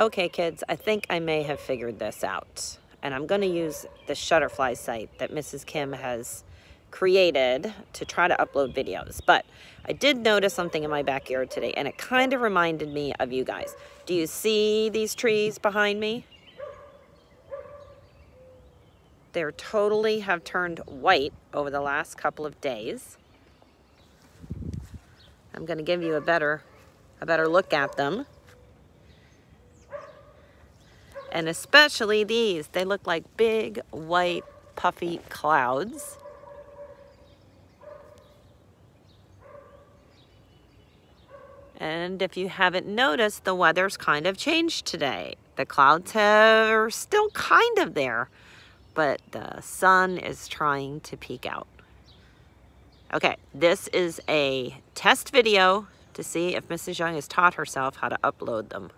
Okay, kids, I think I may have figured this out. And I'm going to use the Shutterfly site that Mrs. Kim has created to try to upload videos. But I did notice something in my backyard today, and it kind of reminded me of you guys. Do you see these trees behind me? They're totally have turned white over the last couple of days. I'm going to give you a better, a better look at them. And especially these, they look like big white puffy clouds. And if you haven't noticed, the weather's kind of changed today. The clouds are still kind of there, but the sun is trying to peek out. Okay, this is a test video to see if Mrs. Young has taught herself how to upload them.